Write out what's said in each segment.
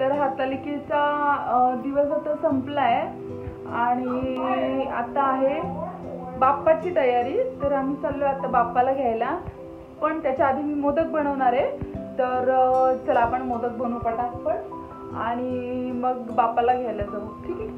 तर हातालिकेचा दिवस आता संपलाय. आणि आता आहे बाप्पाची तयारी. तर आम्ही चाललो आता बाप्पाला घ्यायला. पण त्याच्या आधी मी मोदक बनवणार आहे. तर चला आपण मोदक बनवू पटापट. आणि मग बाप्पाला घ्यायला जाऊ. ठीक आहे?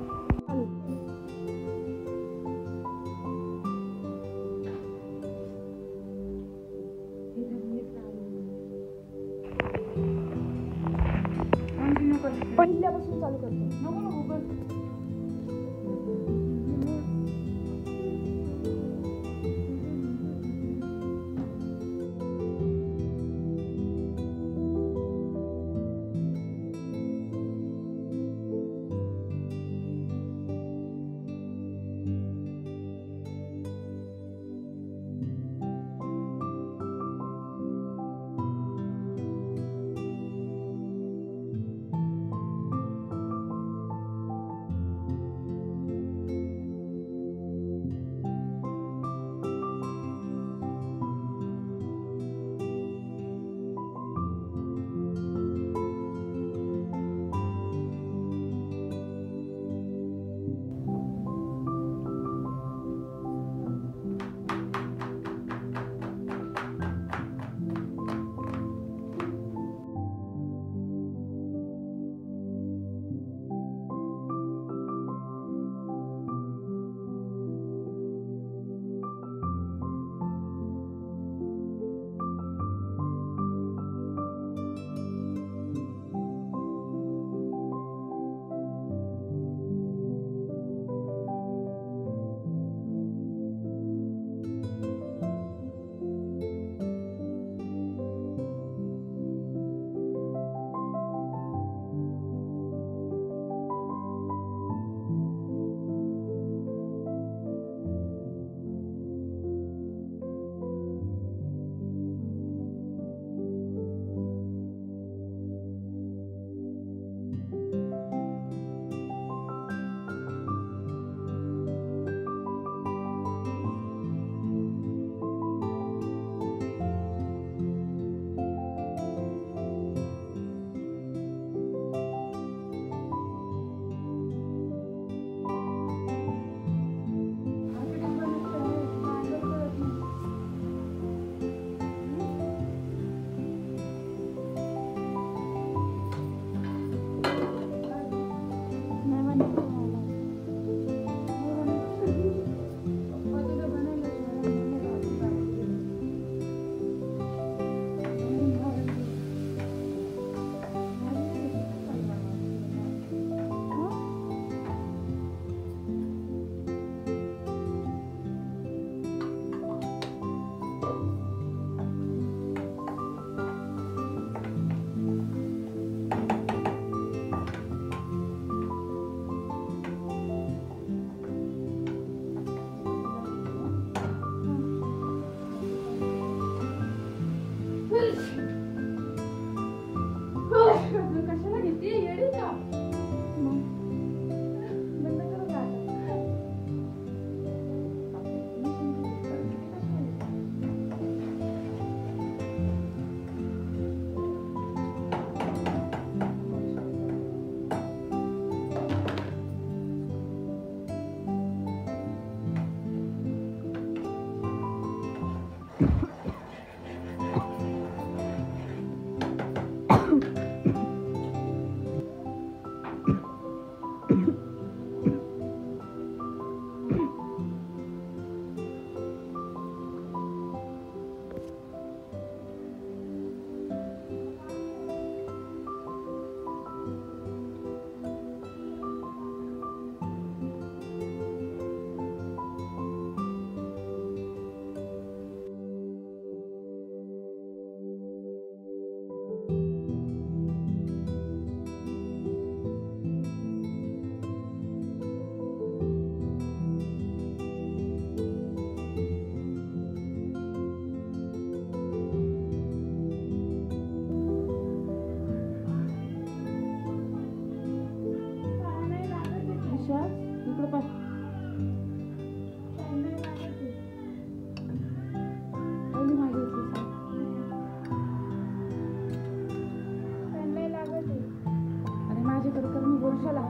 पुरुषाला.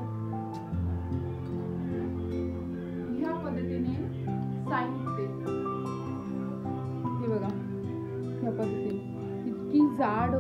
ह्या पद्धतीने साहित्य हे बघा ह्या पद्धतीने. इतकी जाड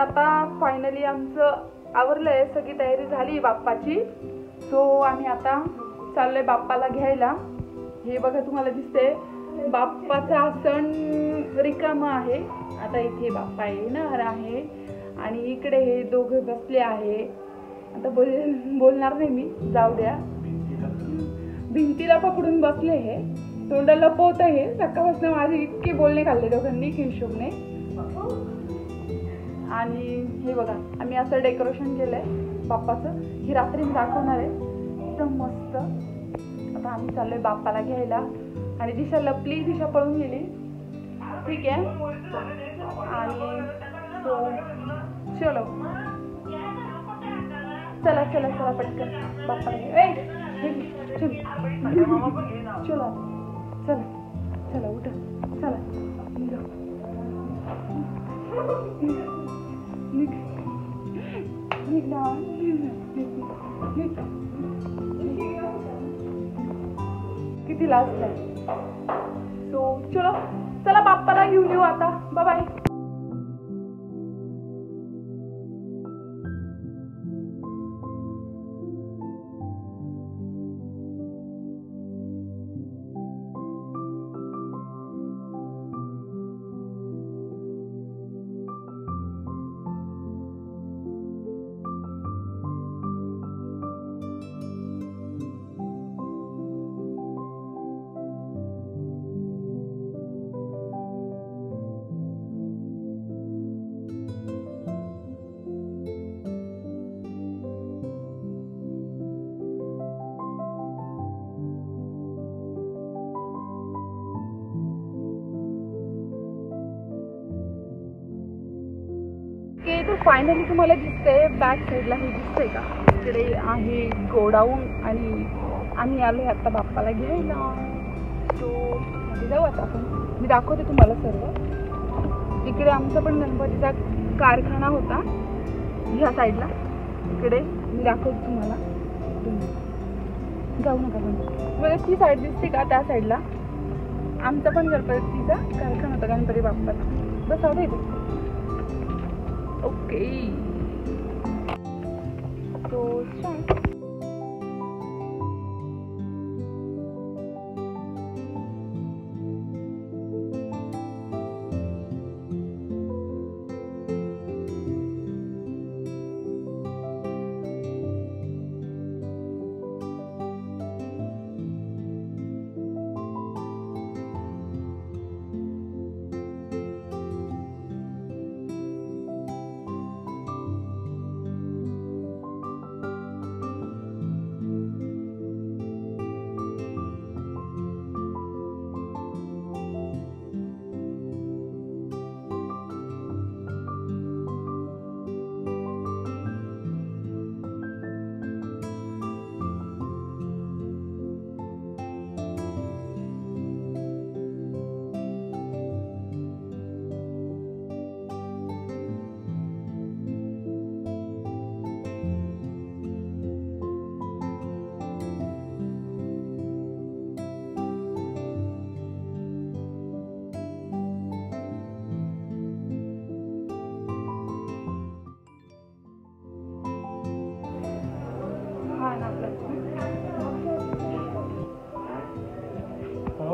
आता फायनली आमचं आवरलंय सगळी तयारी झाली बाप्पाची. सो आम्ही आता चाललोय बाप्पाला घ्यायला. हे बघा तुम्हाला दिसतंय. बाप्पाचा सण रिकामा आहे. आता इथे बाप्पा येणार आहे. आणि इकडे हे दोघं बसले आहे. आता बोल बोलणार नाही मी. जाऊ द्या. भिंतीला पकडून बसले हे. तोंडाला लपवत हे सकाळपासून माझे इतके बोलणे खाल्ले दोघांनी हिशोबने आणि हे बघा आम्ही असं डेकोरेशन केलं आहे बाप्पाचं. ही रात्री मी दाखवणार आहे. एकदम मस्त. आता आम्ही चाललो आहे बाप्पाला घ्यायला. आणि दिशा लपली दिशा पळून गेली. ठीक आहे. आणि so, चलो. चला चला चला पटकन. बाप्पाला घे- ए, चल. चला. चला. चला उठा. चला. निघा. किती लास्ट आहे? सो चलो चला बाप्पाला घेऊन येऊ आता. बाय फायनली तुम्हाला दिसतंय बॅक साईडला हे दिसतंय का? इकडे आहे गोडाऊन आणि आम्ही आलो आहे आत्ता बाप्पाला घ्यायला. तो मध्ये जाऊ आता आपण. मी दाखवते तुम्हाला सर्व. इकडे आमचा पण गणपतीचा कारखाना होता. ह्या साईडला इकडे मी दाखवते तुम्हाला. तुम्ही जाऊ नका पण. ती साईड दिसते का? त्या साईडला आमचा पण गणपतीचा कारखाना होता गणपती बाप्पाचा. बस आवडे इथे ओके तो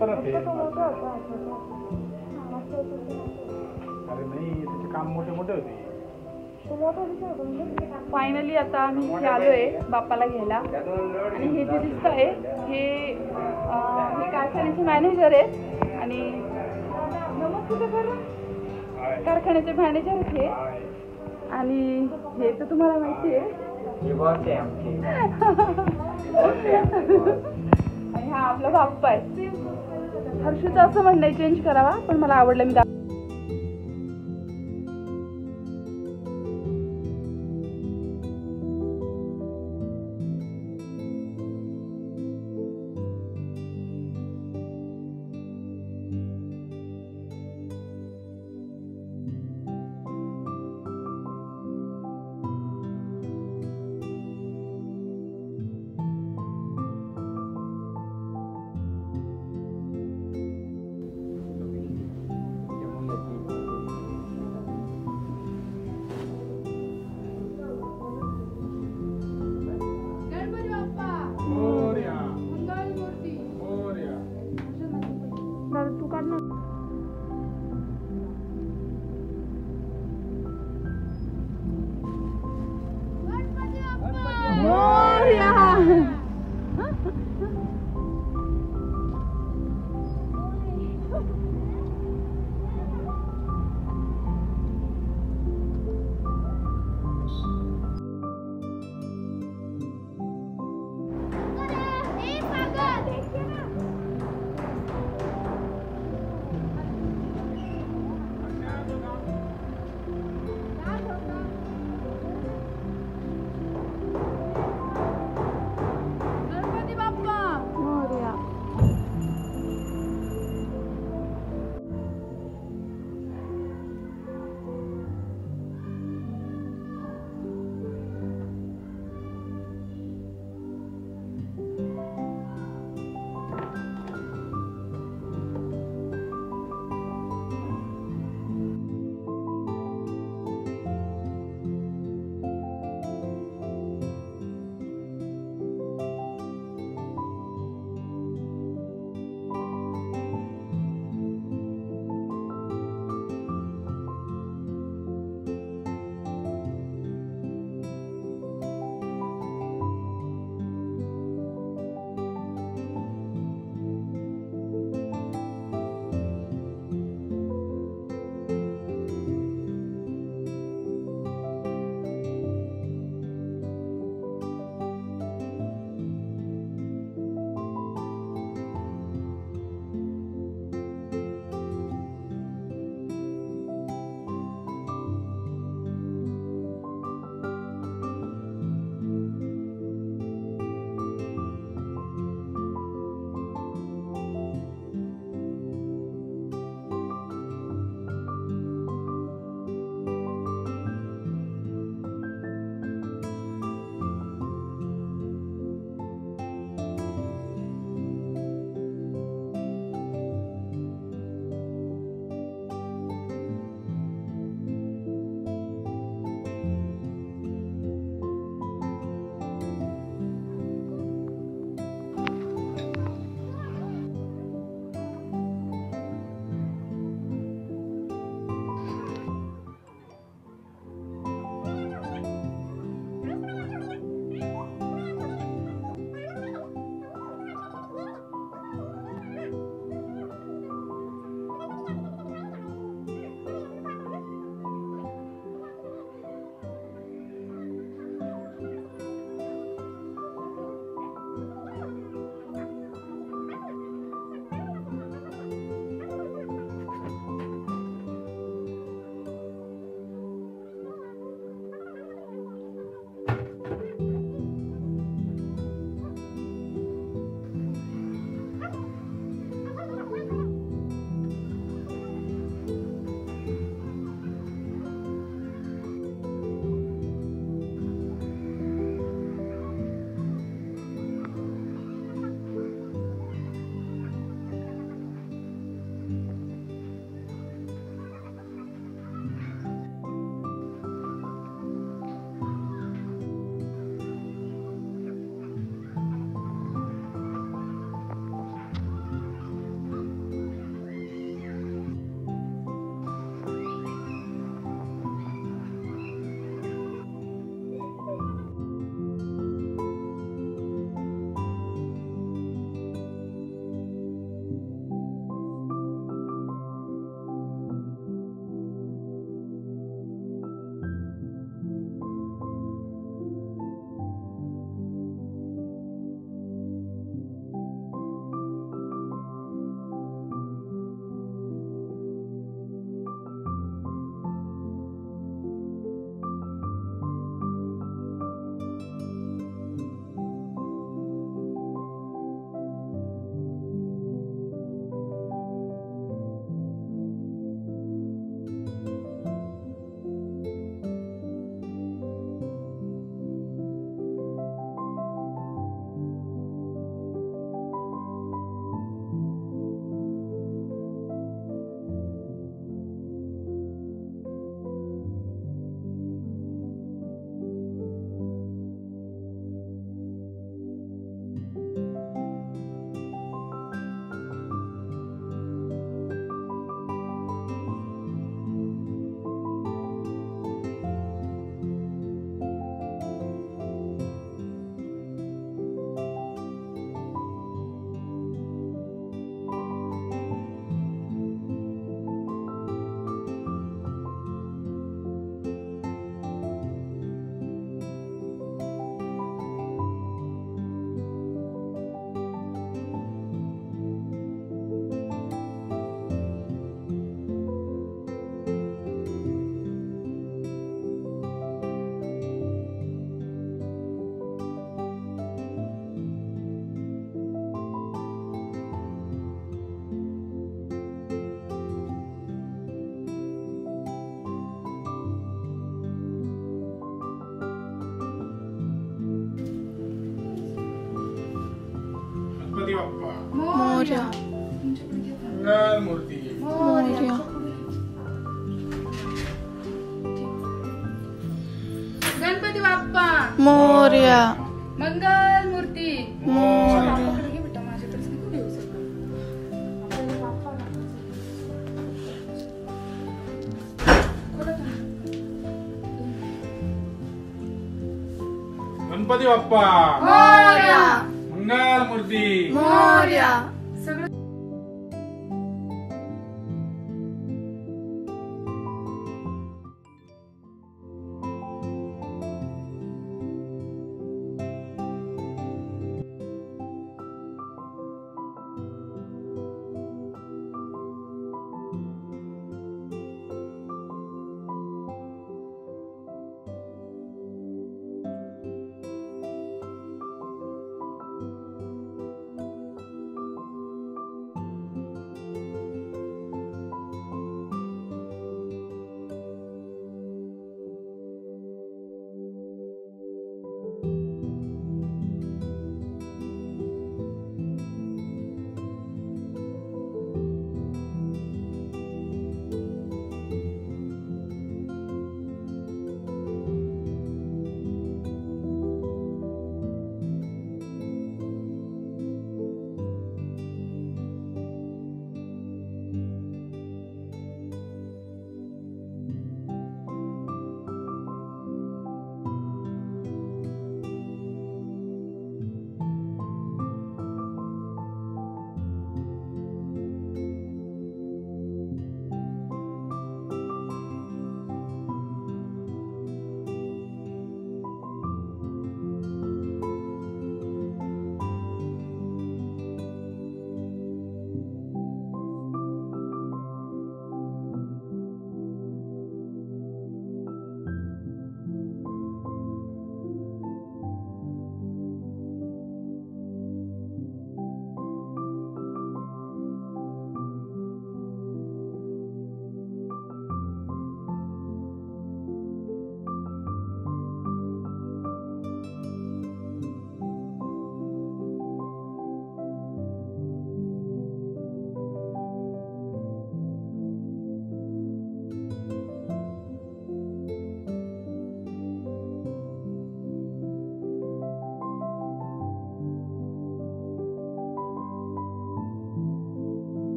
होतं ना ते अरे नाही त्याचे काम मोठे मोठे होते. फायनली आता आम्ही इथे आलोय बाप्पाला घ्यायला. आणि हे जे दिसत आहे हे अं, हे कारखान्याचे मॅनेजर आहेत. आणि. कारखान्याचे मॅनेजर आहेत हे. आणि हे तर तुम्हाला माहिती आहे. आणि हा आपला बाप्पा आहे. हर्षूचं असं म्हणणं आहे चेंज करावा पण मला आवडलं मी